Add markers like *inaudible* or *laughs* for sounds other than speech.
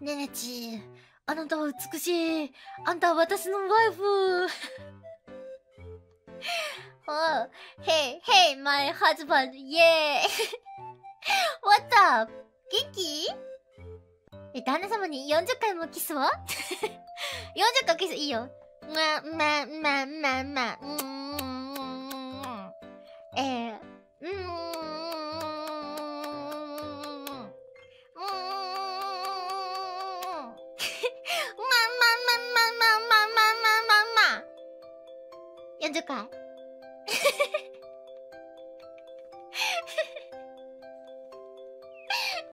ねねちあなたは美しいあんたは私のワイフ *laughs* Oh, hey, hey, my husband, yeah! *laughs* What up? 元気？え、旦那様に40回もキスは ?40 *laughs* 回キスいいよ。ま、ま、ま、ま、ま、うーん。えー、うーん。40回 *laughs*